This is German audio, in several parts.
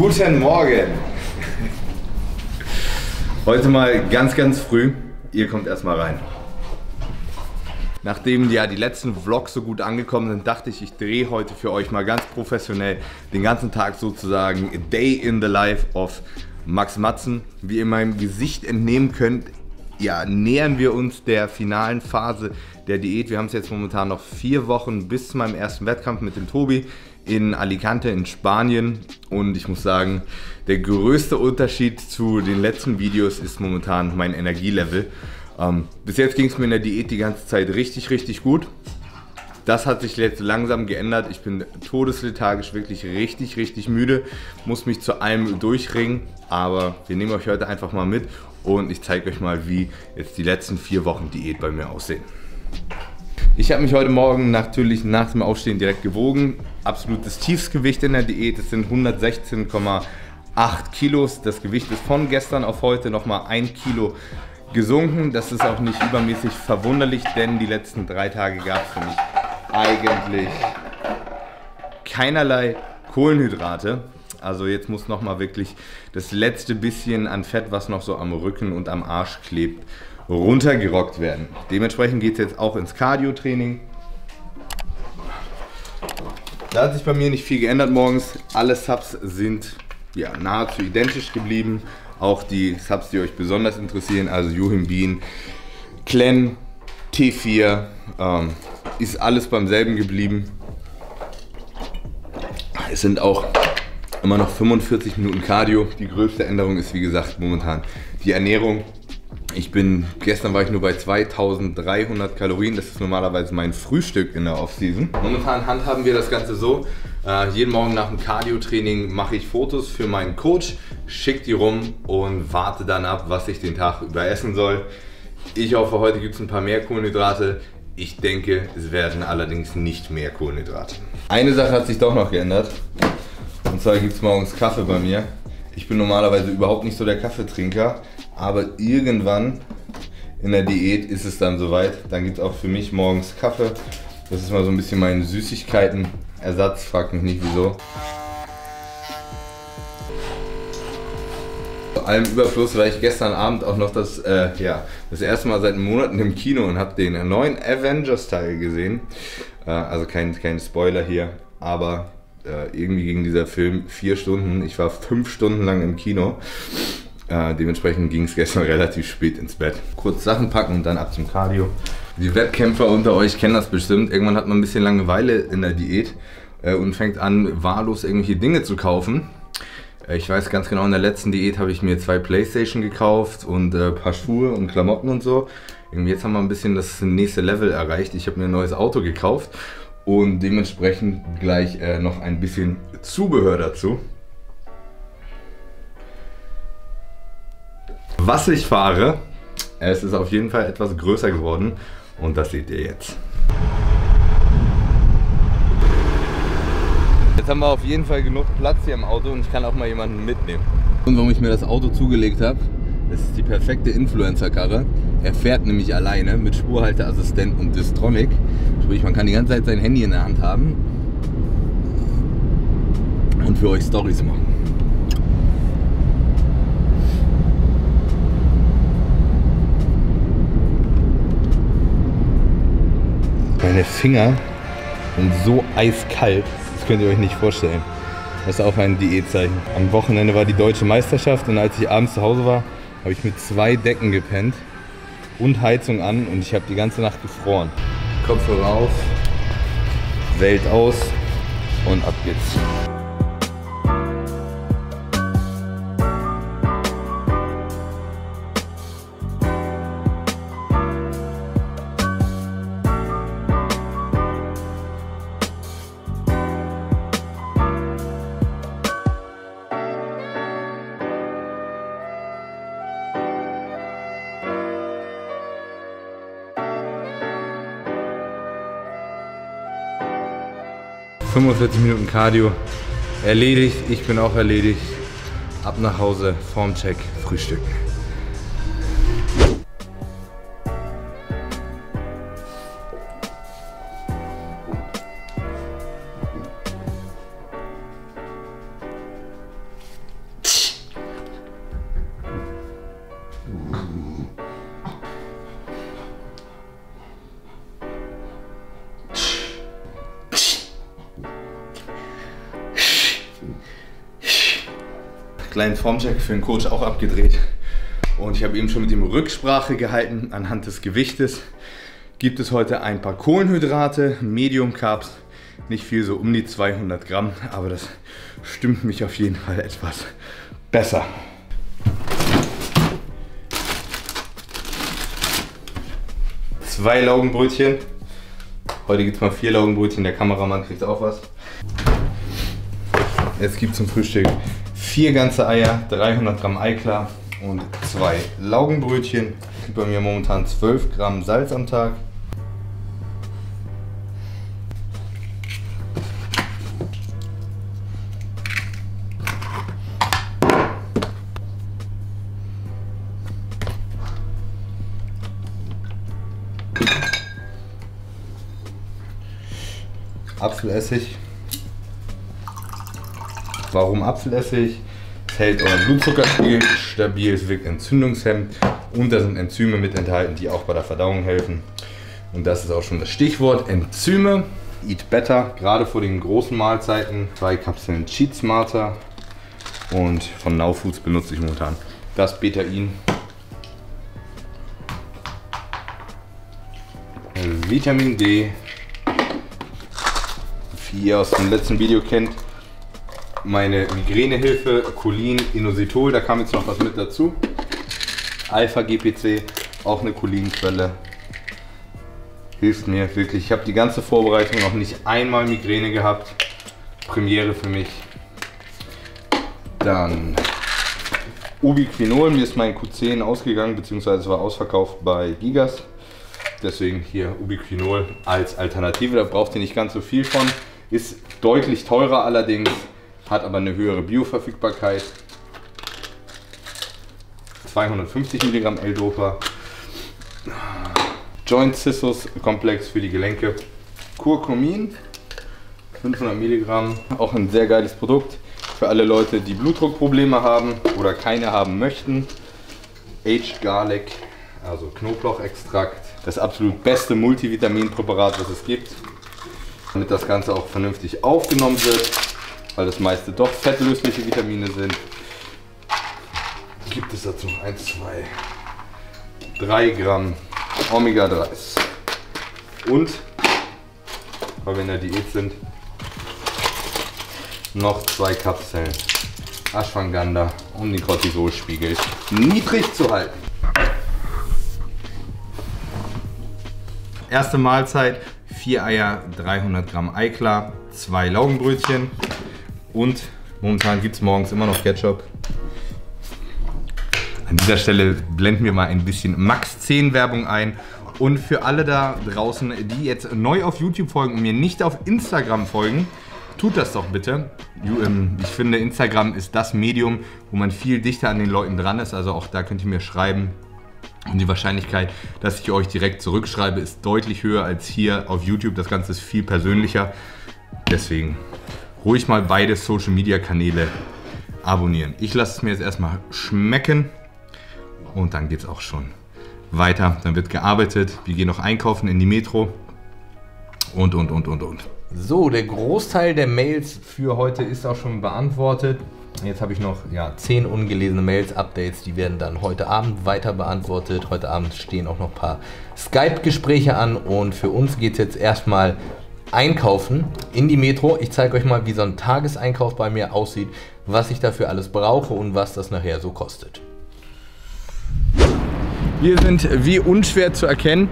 Guten Morgen. Heute mal ganz, ganz früh. Ihr kommt erstmal rein. Nachdem ja die letzten Vlogs so gut angekommen sind, dachte ich, ich drehe heute für euch mal ganz professionell den ganzen Tag sozusagen Day in the Life of Max Matzen. Wie ihr meinem Gesicht entnehmen könnt, ja, nähern wir uns der finalen Phase der Diät. Wir haben es jetzt momentan noch vier Wochen bis zu meinem ersten Wettkampf mit dem Tobi in Alicante in Spanien und ich muss sagen, der größte Unterschied zu den letzten Videos ist momentan mein Energielevel. Ähm, bis jetzt ging es mir in der Diät die ganze Zeit richtig, richtig gut. Das hat sich jetzt langsam geändert. Ich bin todeslethargisch, wirklich richtig, richtig müde. Muss mich zu allem durchringen. Aber wir nehmen euch heute einfach mal mit und ich zeige euch mal, wie jetzt die letzten vier Wochen Diät bei mir aussehen. Ich habe mich heute Morgen natürlich nach dem Aufstehen direkt gewogen. Absolutes Tiefsgewicht in der Diät, das sind 116,8 Kilos. Das Gewicht ist von gestern auf heute nochmal ein Kilo gesunken. Das ist auch nicht übermäßig verwunderlich, denn die letzten drei Tage gab es für mich eigentlich keinerlei Kohlenhydrate. Also jetzt muss nochmal wirklich das letzte bisschen an Fett, was noch so am Rücken und am Arsch klebt, runtergerockt werden. Dementsprechend geht es jetzt auch ins Cardio-Training. Da hat sich bei mir nicht viel geändert morgens. Alle Subs sind ja, nahezu identisch geblieben. Auch die Subs, die euch besonders interessieren, also Juhim Bean, Clen, T4, ähm, ist alles beim selben geblieben. Es sind auch immer noch 45 Minuten Cardio. Die größte Änderung ist wie gesagt momentan die Ernährung. Ich bin, gestern war ich nur bei 2300 Kalorien, das ist normalerweise mein Frühstück in der Offseason. Momentan handhaben wir das Ganze so, äh, jeden Morgen nach dem Cardio-Training mache ich Fotos für meinen Coach, schicke die rum und warte dann ab, was ich den Tag über essen soll. Ich hoffe, heute gibt es ein paar mehr Kohlenhydrate. Ich denke, es werden allerdings nicht mehr Kohlenhydrate. Eine Sache hat sich doch noch geändert. Und zwar gibt es morgens Kaffee bei mir. Ich bin normalerweise überhaupt nicht so der Kaffeetrinker, aber irgendwann in der Diät ist es dann soweit. Dann gibt es auch für mich morgens Kaffee. Das ist mal so ein bisschen mein Süßigkeiten-Ersatz. Fragt mich nicht wieso. Allem Überfluss war ich gestern Abend auch noch das, äh, ja, das erste Mal seit Monaten im Kino und habe den neuen Avengers-Teil gesehen. Äh, also kein, kein Spoiler hier, aber äh, irgendwie ging dieser Film vier Stunden. Ich war fünf Stunden lang im Kino. Äh, dementsprechend ging es gestern relativ spät ins Bett. Kurz Sachen packen und dann ab zum Cardio. Die Wettkämpfer unter euch kennen das bestimmt. Irgendwann hat man ein bisschen Langeweile in der Diät äh, und fängt an, wahllos irgendwelche Dinge zu kaufen. Äh, ich weiß ganz genau, in der letzten Diät habe ich mir zwei Playstation gekauft und ein äh, paar Schuhe und Klamotten und so. Irgendwie jetzt haben wir ein bisschen das nächste Level erreicht. Ich habe mir ein neues Auto gekauft und dementsprechend gleich äh, noch ein bisschen Zubehör dazu. Was ich fahre, es ist auf jeden Fall etwas größer geworden und das seht ihr jetzt. Jetzt haben wir auf jeden Fall genug Platz hier im Auto und ich kann auch mal jemanden mitnehmen. Und warum ich mir das Auto zugelegt habe, ist die perfekte Influencer-Karre. Er fährt nämlich alleine mit Spurhalteassistent und Distronic. Sprich, man kann die ganze Zeit sein Handy in der Hand haben und für euch Stories machen. Meine Finger sind so eiskalt, das könnt ihr euch nicht vorstellen. Das ist auch ein Diätzeichen. Am Wochenende war die deutsche Meisterschaft und als ich abends zu Hause war, habe ich mit zwei Decken gepennt und Heizung an und ich habe die ganze Nacht gefroren. Kopfhörer auf, Welt aus und ab geht's. 45 Minuten Cardio erledigt. Ich bin auch erledigt. Ab nach Hause, Formcheck, Frühstück. Formcheck für den Coach auch abgedreht. Und ich habe eben schon mit ihm Rücksprache gehalten anhand des Gewichtes. Gibt es heute ein paar Kohlenhydrate, Medium Carbs, nicht viel, so um die 200 Gramm, aber das stimmt mich auf jeden Fall etwas besser. Zwei Laugenbrötchen. Heute gibt es mal vier Laugenbrötchen, der Kameramann kriegt auch was. Es gibt zum Frühstück vier ganze Eier, 300 Gramm Eiklar und zwei Laugenbrötchen. Bei mir momentan 12 Gramm Salz am Tag. Apfelessig. Warum Apfelessig? Es hält euren Blutzuckerspiegel stabil, es wirkt entzündungshemmend und da sind Enzyme mit enthalten, die auch bei der Verdauung helfen. Und das ist auch schon das Stichwort Enzyme. Eat Better, gerade vor den großen Mahlzeiten. Zwei Kapseln Cheat Smarter und von Now Foods benutze ich momentan das Betain. Vitamin D, wie ihr aus dem letzten Video kennt, meine Migränehilfe Cholin Inositol, da kam jetzt noch was mit dazu. Alpha GPC, auch eine Cholinquelle. Hilft mir wirklich. Ich habe die ganze Vorbereitung noch nicht einmal Migräne gehabt. Premiere für mich. Dann Ubiquinol, mir ist mein Q10 ausgegangen, beziehungsweise war ausverkauft bei Gigas. Deswegen hier Ubiquinol als Alternative, da braucht ihr nicht ganz so viel von. Ist deutlich teurer allerdings, hat aber eine höhere Bioverfügbarkeit. 250 Milligramm L-Dopa. Joint Cissus Komplex für die Gelenke. Kurkumin, 500 Milligramm. Auch ein sehr geiles Produkt für alle Leute, die Blutdruckprobleme haben oder keine haben möchten. Aged Garlic, also Knoblauchextrakt. Das absolut beste Multivitaminpräparat, was es gibt damit das Ganze auch vernünftig aufgenommen wird, weil das meiste doch fettlösliche Vitamine sind. Gibt es dazu 1, 2, 3 Gramm Omega-3s und, weil wir in der Diät sind, noch zwei Kapseln Ashwagandha, um den Cortisolspiegel niedrig zu halten. Erste Mahlzeit 4 Eier, 300 Gramm Eiklar, 2 Laugenbrötchen und momentan gibt es morgens immer noch Ketchup. An dieser Stelle blenden wir mal ein bisschen Max 10 Werbung ein. Und für alle da draußen, die jetzt neu auf YouTube folgen und mir nicht auf Instagram folgen, tut das doch bitte. Ähm, ich finde, Instagram ist das Medium, wo man viel dichter an den Leuten dran ist. Also auch da könnt ihr mir schreiben, und die Wahrscheinlichkeit, dass ich euch direkt zurückschreibe, ist deutlich höher als hier auf YouTube. Das Ganze ist viel persönlicher. Deswegen ruhig mal beide Social Media Kanäle abonnieren. Ich lasse es mir jetzt erstmal schmecken und dann geht es auch schon weiter. Dann wird gearbeitet. Wir gehen noch einkaufen in die Metro und, und, und, und, und. So, der Großteil der Mails für heute ist auch schon beantwortet. Jetzt habe ich noch ja, 10 ungelesene Mails, Updates, die werden dann heute Abend weiter beantwortet. Heute Abend stehen auch noch ein paar Skype-Gespräche an und für uns geht es jetzt erstmal einkaufen in die Metro. Ich zeige euch mal, wie so ein Tageseinkauf bei mir aussieht, was ich dafür alles brauche und was das nachher so kostet. Wir sind wie unschwer zu erkennen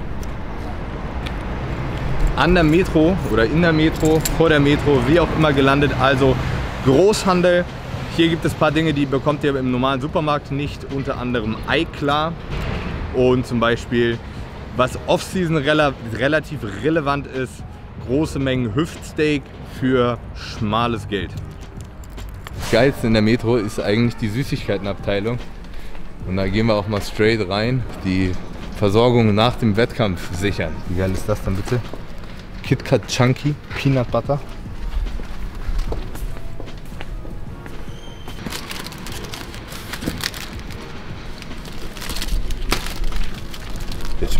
an der Metro oder in der Metro, vor der Metro, wie auch immer gelandet. Also Großhandel hier gibt es ein paar Dinge, die bekommt ihr im normalen Supermarkt nicht, unter anderem Eiklar und zum Beispiel, was Off-Season rela relativ relevant ist, große Mengen Hüftsteak für schmales Geld. Das Geilste in der Metro ist eigentlich die Süßigkeitenabteilung. Und da gehen wir auch mal straight rein, die Versorgung nach dem Wettkampf sichern. Wie geil ist das dann bitte? KitKat Chunky Peanut Butter.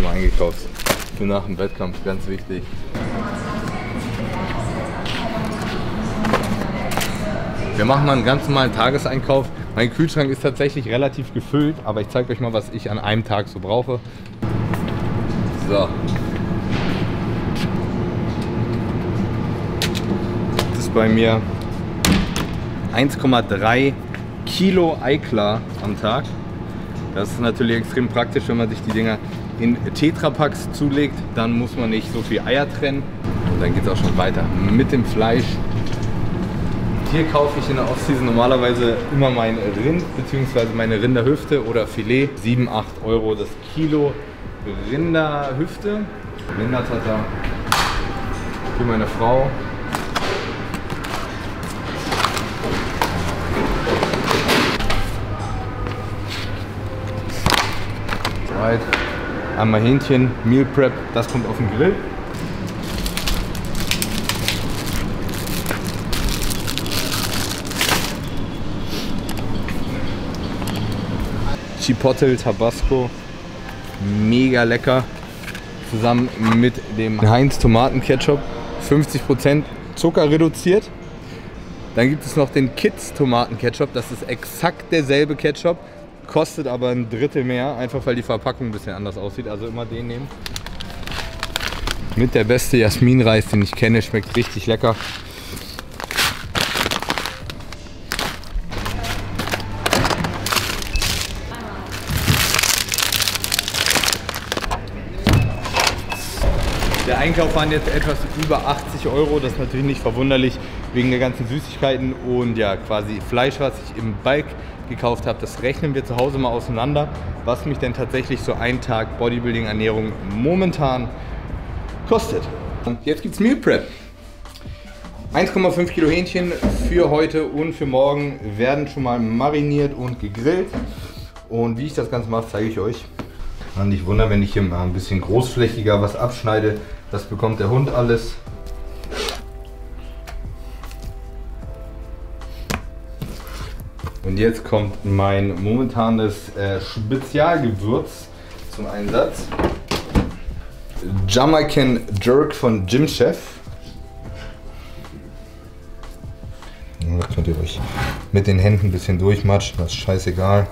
mal eingekauft. Für nach dem Wettkampf, ganz wichtig. Wir machen mal einen ganz normalen Tageseinkauf. Mein Kühlschrank ist tatsächlich relativ gefüllt, aber ich zeige euch mal, was ich an einem Tag so brauche. So. Das ist bei mir 1,3 Kilo Eiklar am Tag. Das ist natürlich extrem praktisch, wenn man sich die Dinger in Tetrapacks zulegt. Dann muss man nicht so viel Eier trennen. Und dann geht es auch schon weiter mit dem Fleisch. Hier kaufe ich in der Offseason normalerweise immer mein Rind bzw. meine Rinderhüfte oder Filet. 7, 8 Euro das Kilo Rinderhüfte. Rindertatter für meine Frau. Right. Einmal Hähnchen, Meal Prep, das kommt auf den Grill. Chipotle Tabasco, mega lecker. Zusammen mit dem Heinz Tomaten Ketchup, 50% Zucker reduziert. Dann gibt es noch den Kids Tomaten Ketchup, das ist exakt derselbe Ketchup, kostet aber ein Drittel mehr, einfach weil die Verpackung ein bisschen anders aussieht. Also immer den nehmen. Mit der beste Jasminreis, den ich kenne, schmeckt richtig lecker. Einkauf waren jetzt etwas über 80 Euro. Das ist natürlich nicht verwunderlich wegen der ganzen Süßigkeiten und ja quasi Fleisch, was ich im Bike gekauft habe. Das rechnen wir zu Hause mal auseinander, was mich denn tatsächlich so ein Tag Bodybuilding-Ernährung momentan kostet. Und jetzt gibt's Meal Prep. 1,5 Kilo Hähnchen für heute und für morgen werden schon mal mariniert und gegrillt. Und wie ich das Ganze mache, zeige ich euch. Und nicht wundern, wenn ich hier mal ein bisschen großflächiger was abschneide. Das bekommt der Hund alles. Und jetzt kommt mein momentanes äh, Spezialgewürz zum Einsatz. Jamaican Jerk von Gym Chef. Da könnt ihr euch mit den Händen ein bisschen durchmatschen, das ist scheißegal.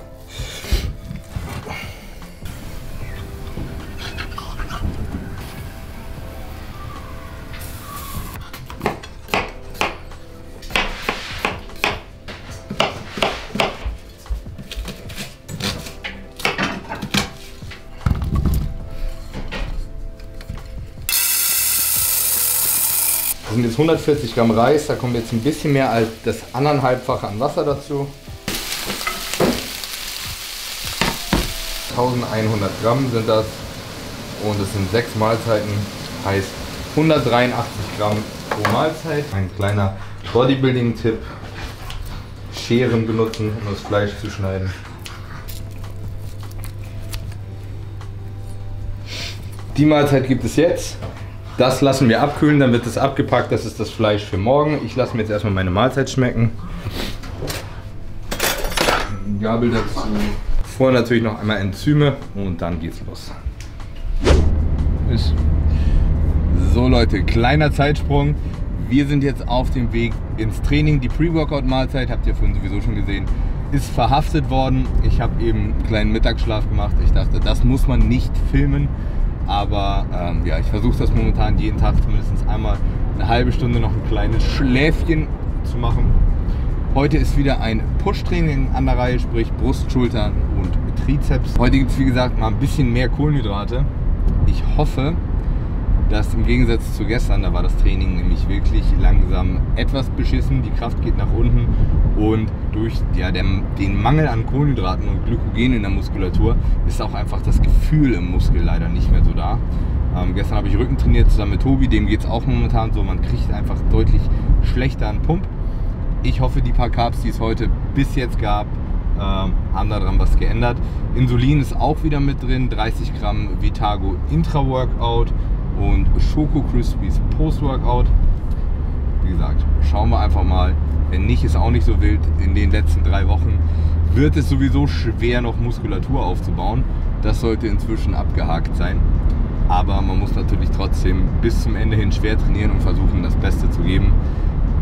Das sind jetzt 140 Gramm Reis, da kommt jetzt ein bisschen mehr als das anderthalbfache an Wasser dazu. 1100 Gramm sind das und es sind sechs Mahlzeiten, heißt 183 Gramm pro Mahlzeit. Ein kleiner Bodybuilding-Tipp, Scheren benutzen, um das Fleisch zu schneiden. Die Mahlzeit gibt es jetzt. Das lassen wir abkühlen, dann wird es abgepackt. Das ist das Fleisch für morgen. Ich lasse mir jetzt erstmal meine Mahlzeit schmecken. Gabel dazu. Vorher natürlich noch einmal Enzyme und dann geht's los. So Leute, kleiner Zeitsprung. Wir sind jetzt auf dem Weg ins Training. Die Pre-Workout-Mahlzeit, habt ihr vorhin sowieso schon gesehen, ist verhaftet worden. Ich habe eben einen kleinen Mittagsschlaf gemacht. Ich dachte, das muss man nicht filmen. Aber ähm, ja, ich versuche das momentan jeden Tag zumindest einmal eine halbe Stunde noch ein kleines Schläfchen zu machen. Heute ist wieder ein Push-Training an der Reihe, sprich Brust, Schultern und Trizeps. Heute gibt es wie gesagt mal ein bisschen mehr Kohlenhydrate. Ich hoffe, dass im Gegensatz zu gestern, da war das Training nämlich wirklich langsam etwas beschissen, die Kraft geht nach unten und durch ja, den, den Mangel an Kohlenhydraten und Glykogen in der Muskulatur ist auch einfach das Gefühl im Muskel leider nicht mehr so da. Ähm, gestern habe ich Rücken trainiert zusammen mit Tobi, dem geht es auch momentan so, man kriegt einfach deutlich schlechter an Pump. Ich hoffe, die paar Carbs, die es heute bis jetzt gab, äh, haben daran was geändert. Insulin ist auch wieder mit drin, 30 Gramm Vitago Intra-Workout, und Schoko Crispies Post-Workout. Wie gesagt, schauen wir einfach mal. Wenn nicht, ist auch nicht so wild. In den letzten drei Wochen wird es sowieso schwer, noch Muskulatur aufzubauen. Das sollte inzwischen abgehakt sein. Aber man muss natürlich trotzdem bis zum Ende hin schwer trainieren und versuchen, das Beste zu geben.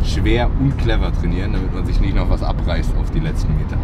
Schwer und clever trainieren, damit man sich nicht noch was abreißt auf die letzten Meter.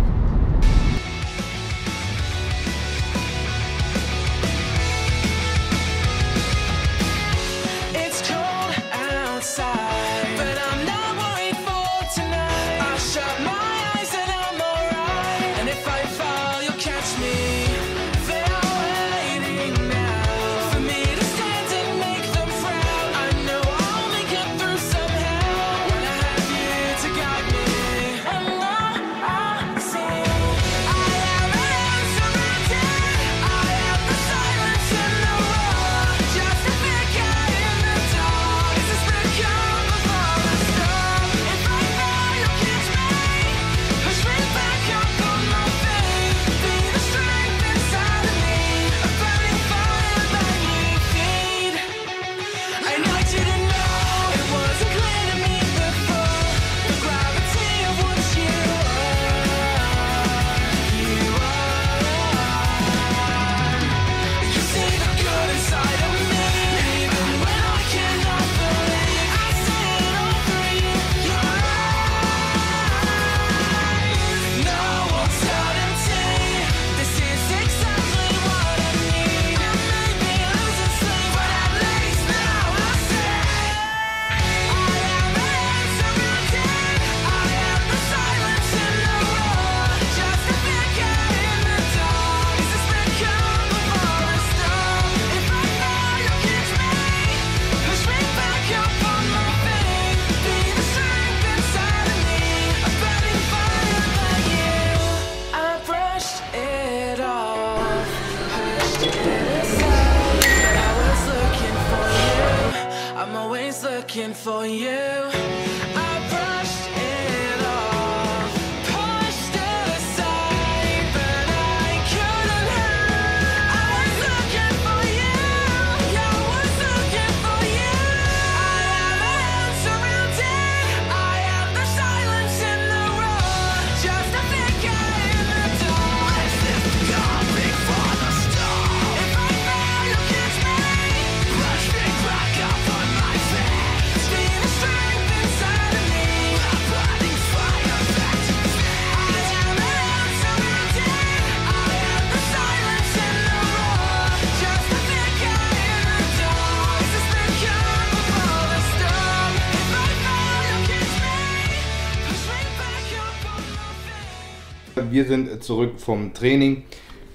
Wir sind zurück vom Training.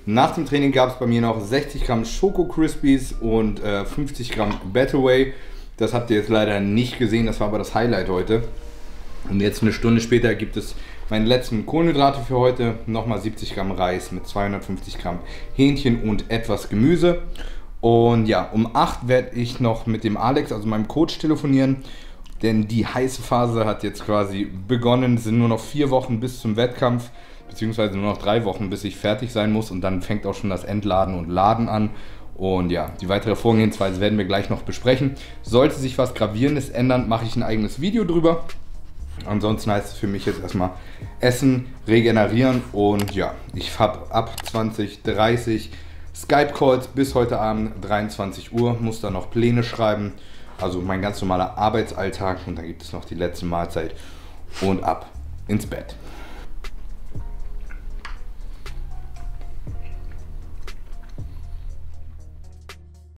Nach dem Training gab es bei mir noch 60 Gramm Schoko Crispies und äh, 50 Gramm Battleway. Das habt ihr jetzt leider nicht gesehen, das war aber das Highlight heute. Und jetzt eine Stunde später gibt es meine letzten Kohlenhydrate für heute. Nochmal 70 Gramm Reis mit 250 Gramm Hähnchen und etwas Gemüse. Und ja, um 8 werde ich noch mit dem Alex, also meinem Coach, telefonieren. Denn die heiße Phase hat jetzt quasi begonnen. Es sind nur noch vier Wochen bis zum Wettkampf beziehungsweise nur noch drei Wochen, bis ich fertig sein muss und dann fängt auch schon das Entladen und Laden an. Und ja, die weitere Vorgehensweise werden wir gleich noch besprechen. Sollte sich was Gravierendes ändern, mache ich ein eigenes Video drüber. Ansonsten heißt es für mich jetzt erstmal Essen, regenerieren und ja, ich habe ab 2030 Skype-Calls bis heute Abend 23 Uhr, muss dann noch Pläne schreiben, also mein ganz normaler Arbeitsalltag und dann gibt es noch die letzte Mahlzeit und ab ins Bett.